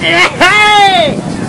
Hey!